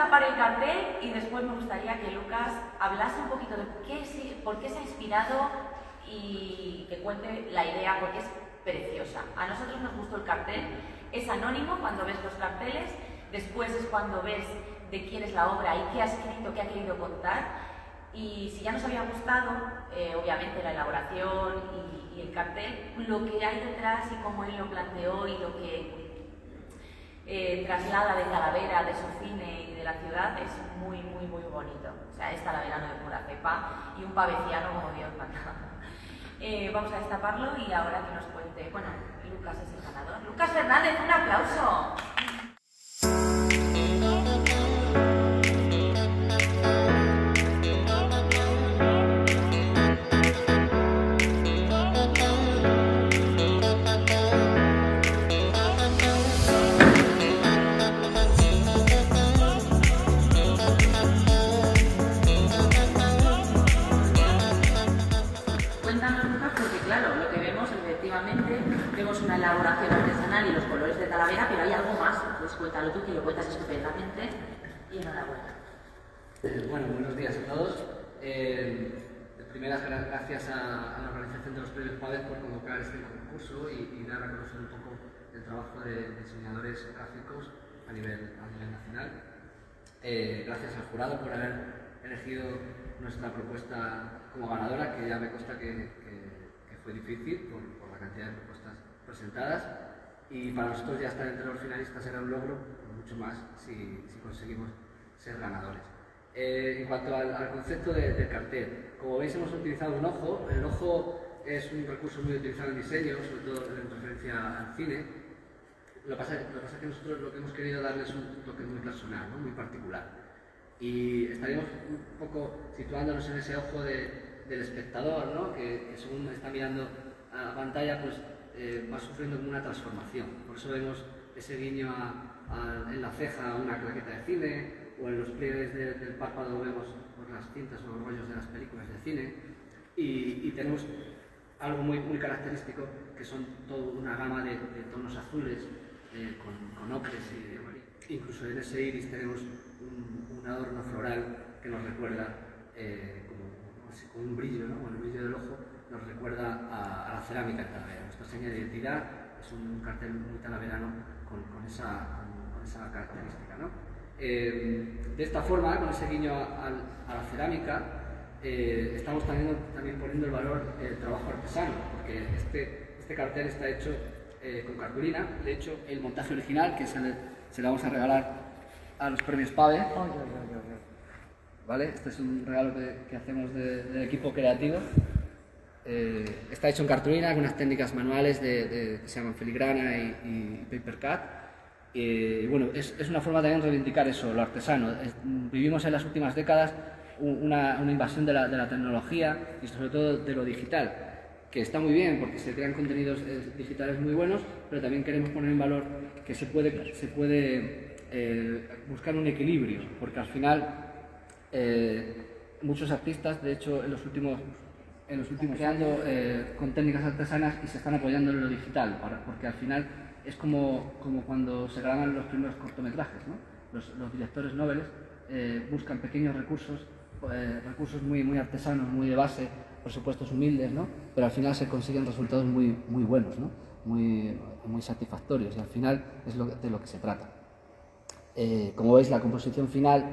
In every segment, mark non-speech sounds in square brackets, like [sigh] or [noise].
destapar el cartel y después me gustaría que Lucas hablase un poquito de qué, por qué se ha inspirado y que cuente la idea, porque es preciosa. A nosotros nos gustó el cartel, es anónimo cuando ves los carteles, después es cuando ves de quién es la obra y qué ha escrito, qué ha querido contar. Y si ya nos había gustado, eh, obviamente, la elaboración y, y, el cartel, lo que hay detrás y cómo él lo planteó y lo que eh, traslada de Talavera, de su cine y de la ciudad es muy, muy, muy bonito. O sea, es Talaverano de pura cepa y un paveciano como Dios manda. [laughs] Eh, vamos a destaparlo y ahora que nos cuente, bueno, Lucas es el ganador. Lucas Fernández, un aplauso. Y los colores de Talavera, pero hay algo más. Entonces cuéntalo tú, que lo cuentas estupendamente y enhorabuena. Eh, bueno, buenos días a todos. Eh, primeras gracias a, la organización de los premios PADES por convocar este concurso y, dar a conocer un poco el trabajo de, diseñadores gráficos a nivel, a nivel nacional. Eh, gracias al jurado por haber elegido nuestra propuesta como ganadora, que ya me consta que, fue difícil por, por la cantidad de propuestas presentadas y para nosotros ya estar entre los finalistas era un logro, mucho más si, si conseguimos ser ganadores. Eh, en cuanto al, concepto del cartel, como veis hemos utilizado un ojo, el ojo es un recurso muy utilizado en diseño, sobre todo en referencia al cine. Lo que pasa, lo pasa es que nosotros lo que hemos querido darle es un toque muy personal, ¿no? muy particular. Y estaríamos un poco situándonos en ese ojo de, del espectador, ¿no? que, que según está mirando a la pantalla, pues eh, va sufriendo como una transformación. Por eso vemos ese guiño en la ceja a una claqueta de cine, o en los pliegues del párpado vemos por las cintas o los rollos de las películas de cine, y, tenemos algo muy, muy característico que son toda una gama de, tonos azules eh, con, con, ocres y amarillo. Incluso en ese iris tenemos un, adorno floral que nos recuerda eh, como, un brillo, ¿no? el brillo del ojo, nos recuerda a, la cerámica talavera. Nuestra señal de identidad es un cartel muy talaverano con, con, esa, con esa, característica. ¿no? Eh, de esta forma, con ese guiño a, la cerámica, eh, estamos también, también, poniendo el valor del trabajo artesano, porque este, este cartel está hecho eh, con cartulina. De hecho, el montaje original, que se le, se le vamos a regalar a los premios PAVE. ¿Vale? Este es un regalo que, que hacemos del equipo creativo. Eh, está hecho en cartulina con unas técnicas manuales de, que se llaman filigrana y, paper cut. y bueno, es, es, una forma también de reivindicar eso, lo artesano. vivimos en las últimas décadas una, una invasión de la, de la, tecnología y sobre todo de lo digital, que está muy bien porque se crean contenidos eh, digitales muy buenos, pero también queremos poner en valor que se puede, se puede eh, buscar un equilibrio, porque al final muchos artistas, de hecho en los últimos en los últimos creando eh, con técnicas artesanas y se están apoyando en lo digital, porque al final es como, como cuando se graban los primeros cortometrajes. Los, directores noveles eh, buscan pequeños recursos, eh, recursos muy, muy artesanos, muy de base, por supuesto humildes, ¿no? pero al final se consiguen resultados muy, muy buenos, ¿no? muy, muy satisfactorios y al final es de lo que se trata. como veis, la composición final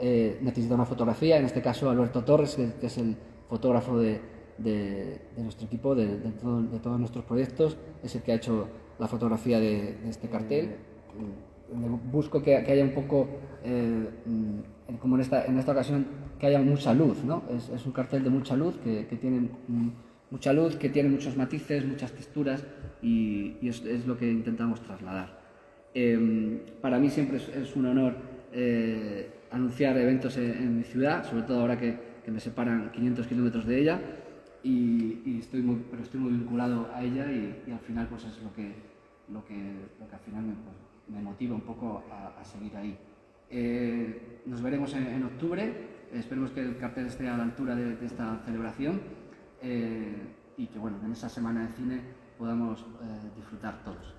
necesita una fotografía, en este caso Alberto Torres, que es el fotógrafo de, de, nuestro equipo, de, de, todos nuestros proyectos, es el que ha hecho la fotografía de, este cartel. Busco que, que haya un poco, eh, mm, como en esta, en esta ocasión, que haya mucha luz, ¿no? Es, es un cartel de mucha luz, que, que tiene mucha luz, que tiene muchos matices, muchas texturas y, y es, es, lo que intentamos trasladar. Eh, para mí siempre es, es un honor eh, anunciar eventos en, en, mi ciudad, sobre todo ahora que, que me separan 500 kilómetros de ella y, estoy muy, pero estoy muy vinculado a ella y, al final pues es lo que, lo que, lo que al final me, pues, me motiva un poco a, seguir ahí. Eh, nos veremos en, octubre, esperemos que el cartel esté a la altura de, esta celebración eh, y que bueno, en esa semana de cine podamos eh, disfrutar todos.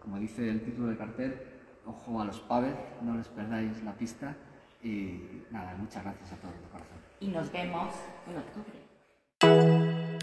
como dice el título del cartel, ojo a los pavés, no les perdáis la pista y nada, muchas gracias a todos de corazón. Y nos vemos en octubre. Oh